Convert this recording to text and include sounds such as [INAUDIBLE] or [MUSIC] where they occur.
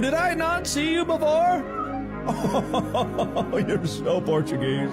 did I not see you before? [LAUGHS] Oh, you're so Portuguese.